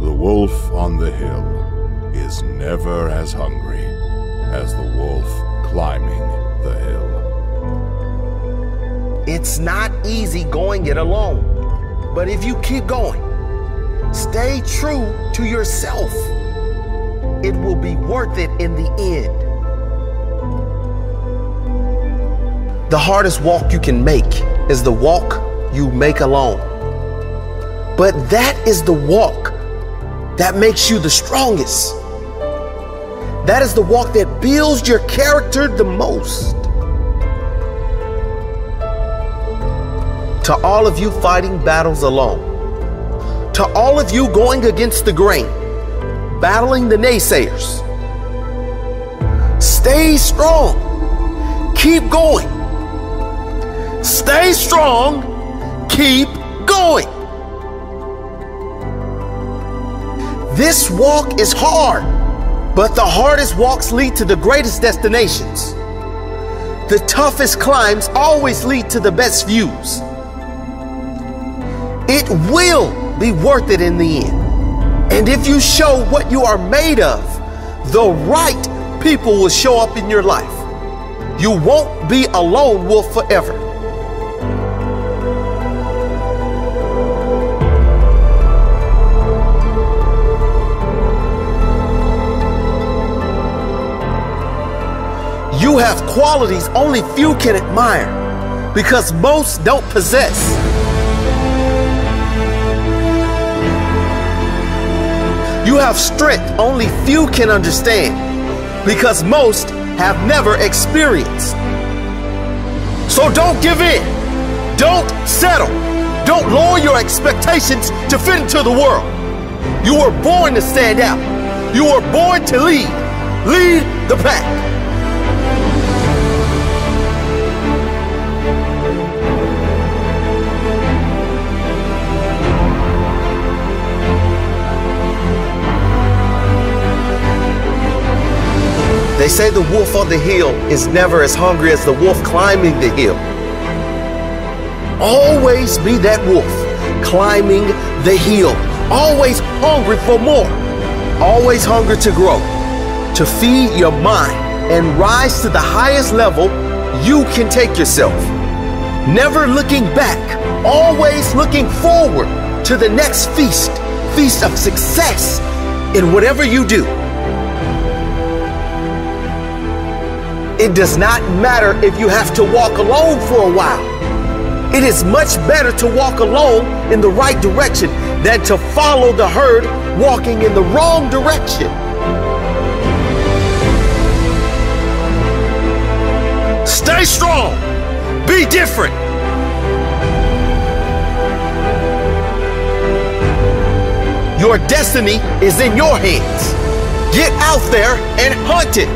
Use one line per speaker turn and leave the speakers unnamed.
The wolf on the hill is never as hungry as the wolf climbing the hill.
It's not easy going it alone. But if you keep going, stay true to yourself, it will be worth it in the end. The hardest walk you can make is the walk you make alone. But that is the walk that makes you the strongest. That is the walk that builds your character the most. To all of you fighting battles alone, to all of you going against the grain, battling the naysayers, stay strong. Keep going. Stay strong. Keep going. This walk is hard, but the hardest walks lead to the greatest destinations. The toughest climbs always lead to the best views. It will be worth it in the end. And if you show what you are made of, the right people will show up in your life. You won't be a lone wolf forever. Qualities only few can admire because most don't possess. You have strength only few can understand because most have never experienced. So don't give in. Don't settle. Don't lower your expectations to fit into the world. You were born to stand out. You were born to lead. Lead the pack. They say the wolf on the hill is never as hungry as the wolf climbing the hill. Always be that wolf climbing the hill, always hungry for more, always hungry to grow, to feed your mind and rise to the highest level you can take yourself. Never looking back, always looking forward to the next feast, feast of success in whatever you do. It does not matter if you have to walk alone for a while. It is much better to walk alone in the right direction than to follow the herd walking in the wrong direction. Stay strong. Be different. Your destiny is in your hands. Get out there and hunt it.